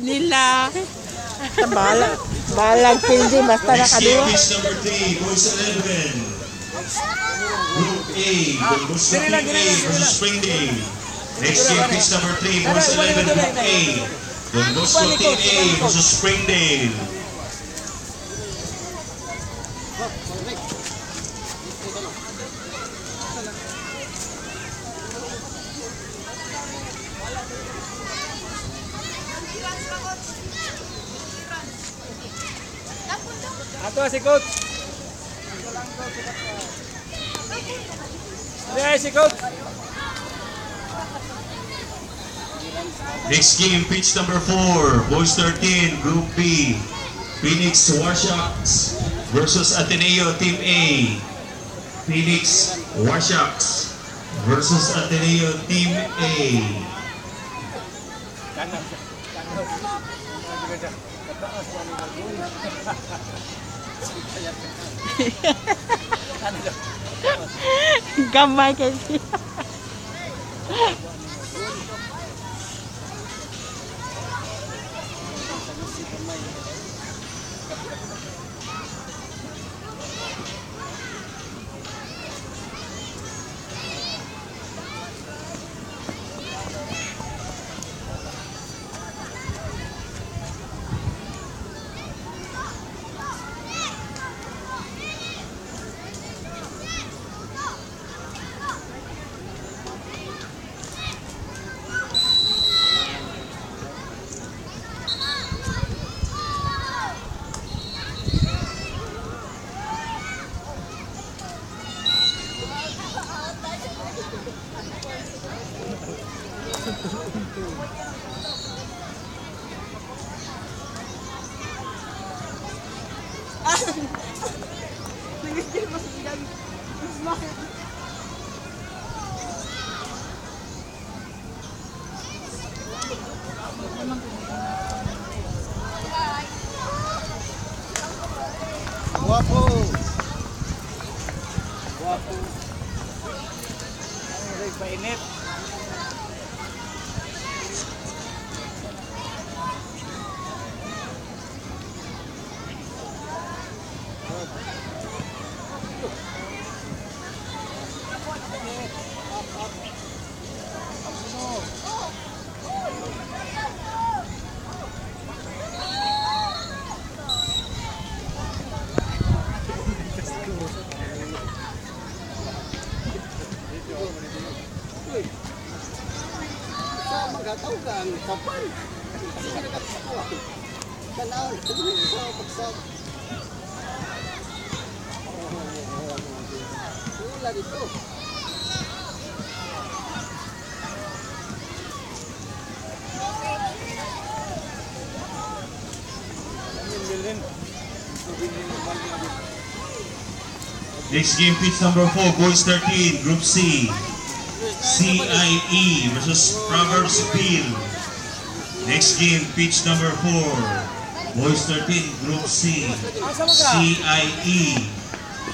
nila. Bala, balag pildi, basta Next game nakaduwa. is number 3, Boys 11. Group A, Team A versus Springdale. Next game is number 3, Boys 11, Group A. Don Bosco Team A versus Springdale. Ato si coach. Hindi si coach. Next game, pitch number 4, Boys 13, Group B. Phoenix Warshucks versus Ateneo Team A. Phoenix Warshucks versus Ateneo Team A. Gamay kasi. Das machen wir. Kapal. Kasi ka nagkakawa. Tanaw, sabi sa pagsab. Wala dito. Next game, pitch number 4, Boys 13, Group C. CIE versus Proverbs Bill. Next game, pitch number 4, Boys 13, Group C. CIE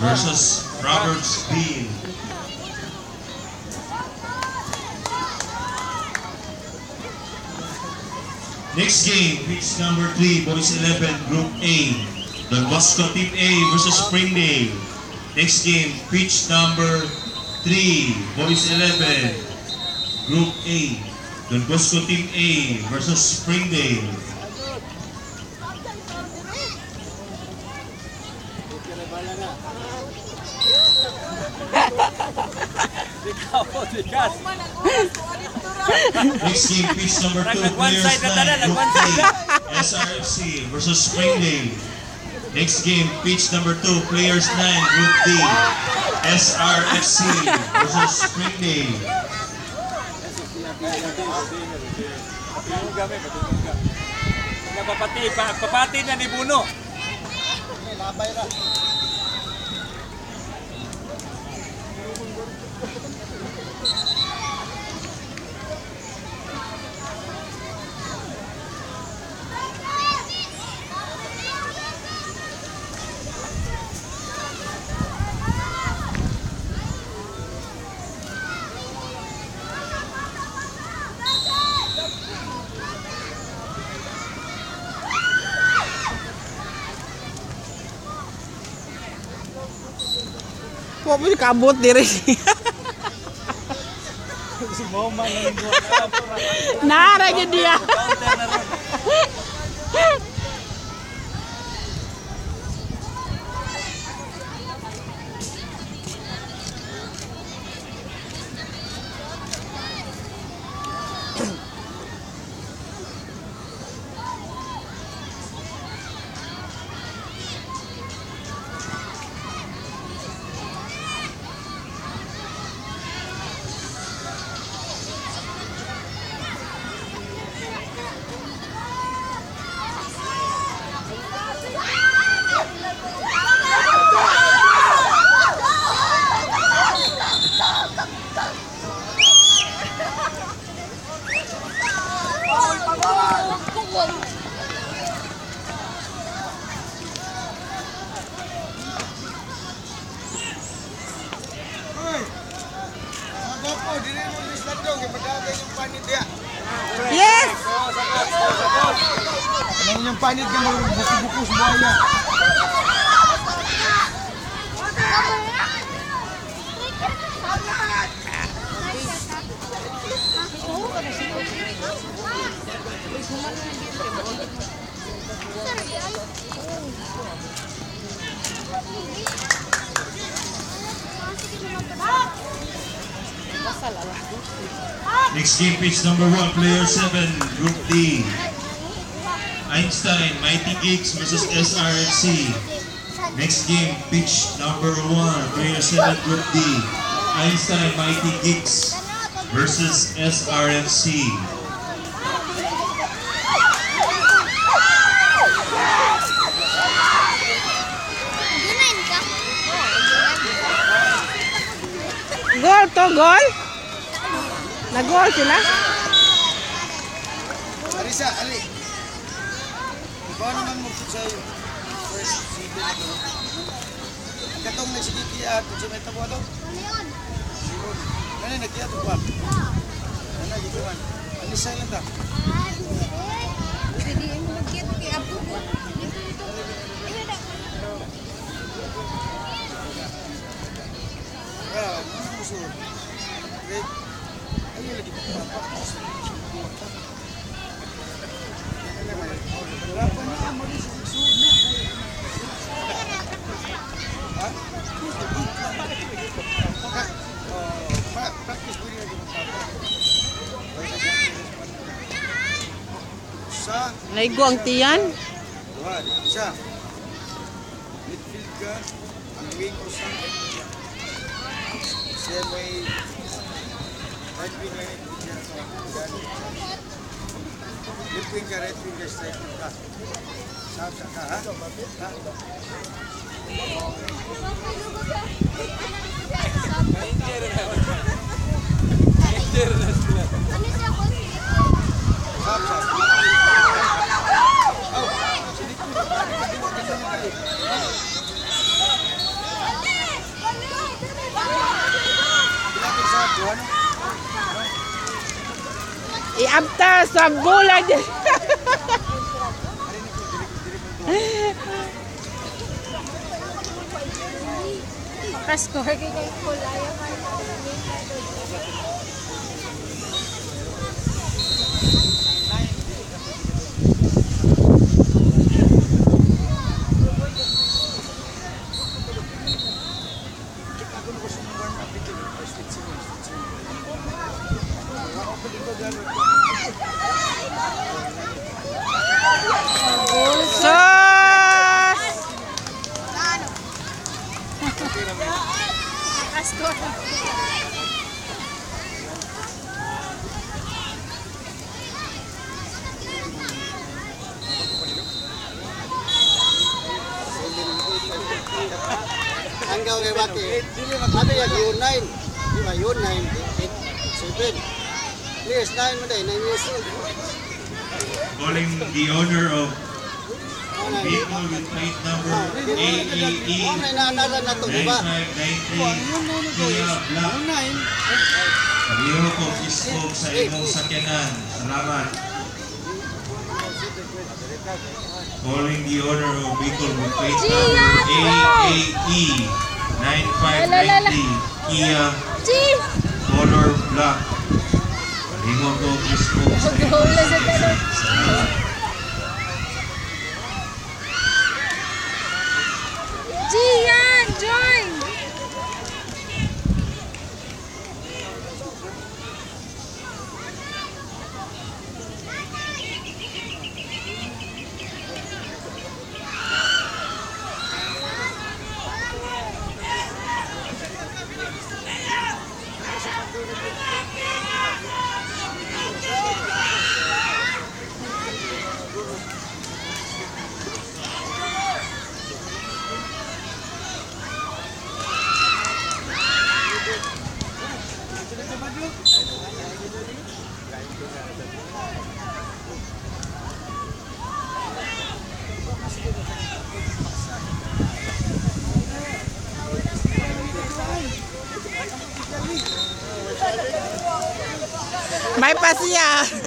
versus Proverbs Bill. Next game, pitch number 3, Boys 11, Group A. Don Bosco Team A versus Springdale. Next game, pitch number 3, Boys 11, Group A. Don Bosco Team A versus Springdale. Next game, pitch number 2, Players side na tanan, 9, Group A. SRFC versus Springdale. Next game, pitch number 2, Players 9, Group D. SRFC versus Springdale. Kami, patulong ka. Napapati, pa, papati na ni Buno. Labay ra. kok kabut diri. Nah, aja dia. Yung panit? Next game, pitch number one, player seven, Group D. Einstein, Mighty Geeks versus SRFC. Next game, pitch number one, player seven, Group D. Einstein, Mighty Geeks versus SRFC. Gol to gol. Nagol sila. Arisa, ali. Baka naman mo sa iyo. First city na ito. Katong na sige kaya ato sa meta mo ito? Ano yun? Ano yun? Nagkiya ito? Ano yun? Ah? Ah, ano yun? Alis lagi. Naigo ang tiyan. dua, sa. Midfield ka, ang wing ko sa. Siya may right wing na Looking at it, we just take it back. Sab saka, ha? Ha? Thank you. Iabta sa kay Kulaya. Sos! Maka-score. Hanggang kay Bati. Ano yan, yun 9. Di ba, yun 9, 8, 7. Yes, 9 mo dahil, 9 years old. Calling the owner of vehicle with plate number ba? 9593 Kuya Black. Pagiro ko fiskog sa imong sakyanan. Salamat. Calling the owner of vehicle with plate number AAE 9590 Kia Gee! color black. Ingon ko. Mag-hula sa tanong. Gian! doing? Bye, Pasia.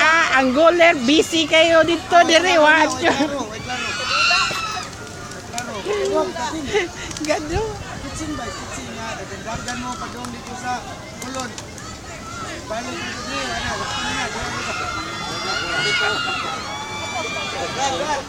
Ah, ang goaler, busy kayo dito, dire, watch laro. Gado. Kitchen ba? Kitchen nga. Dagan mo pag doon dito sa kulon. Balik dito dito. Ano? Waktu na. Diyan dito. Brad, Brad.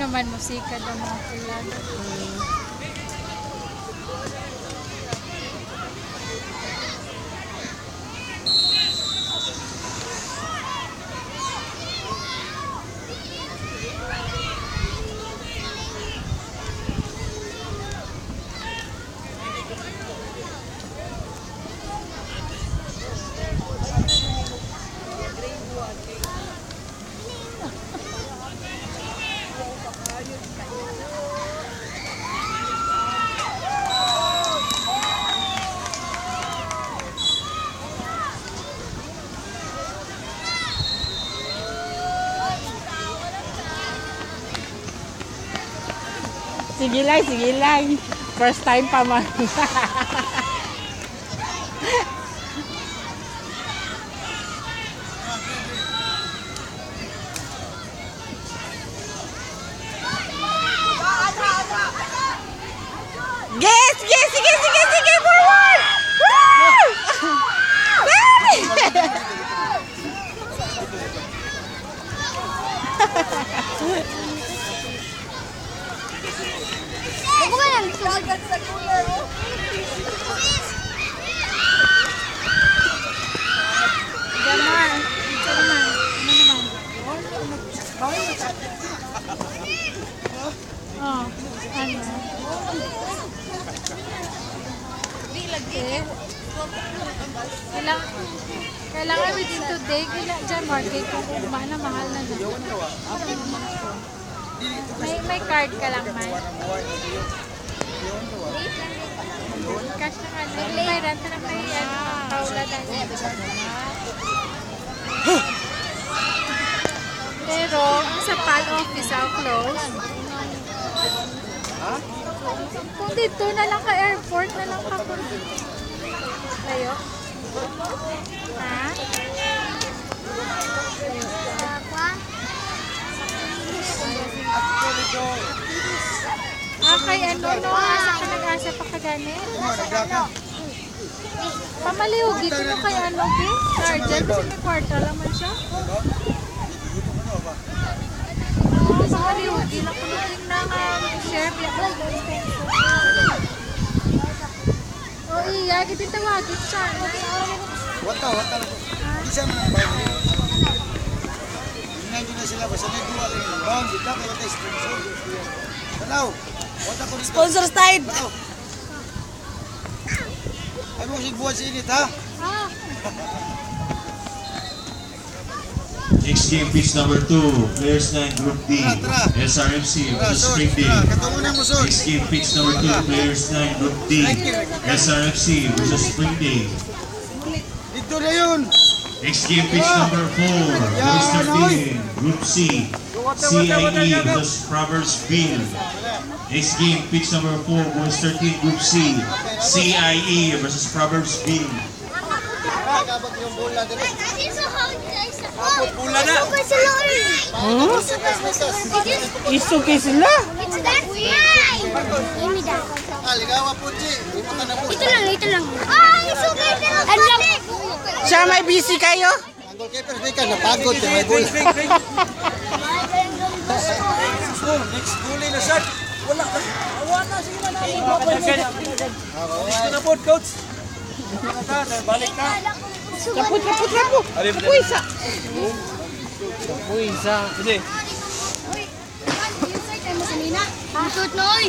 Naman musika ng mga kulag. Sige lang, sige lang. First time pa man. Yes, yes, sige, sige, sige, forward! Woo! Huwag mo lang sumagat sa cooler, oh. Ano ano? Okay. Kailangan, kailangan within today, kailangan dyan market kung kumana, mahal na na. May, may card ka lang, man. Cash na ka na. May renta na may ano, Pero, sa PAL office, ang close. Kung dito na lang ka airport na lang ka tayo. Ha? Ah, kay ano, no? Asa ka nag-asa pa ka gani? Pamaliw, dito mo kay ano, Bi? Sergeant, kasi may kwarta lang man siya. Oo, pamaliw, di lang ko na bilang O iya, kita tawagin siya. Wata, wata. Isa mo ng bago. Hindi na sila. Basta may sponsor. Tanaw. Tide. Tanaw. Ay mo si buwan sa init ha. Next game, pitch number 2, Players 9, Group D. SRFC sod. Next game, pitch number 2, Players 9, Group D, SRFC versus Springdale. Dito na yun. Next game, pitch number 4, Boys 13, Group C, CIE versus Proversville. Next game, pitch number 4, Boys 13, Group C, CIE versus Proversville. Pula na. Isuki sila. Ah, ligawa po, Chi. Hindi mo ka na po. Ito lang, ito lang. Ay, sugay na lang. Ano lang? Siya may busy kayo? Ang goalkeeper, hindi ka napagod. Di may. So, next goalie na shot. Wala na. Awa na, sige na natin. Gusto na po, coach. Ka, balik ka. Rapot, rapot, rapot. Alin mo Puisa. Puisa. Sige. Uy, yung side tayo mo kanina. Ang shoot na, oy.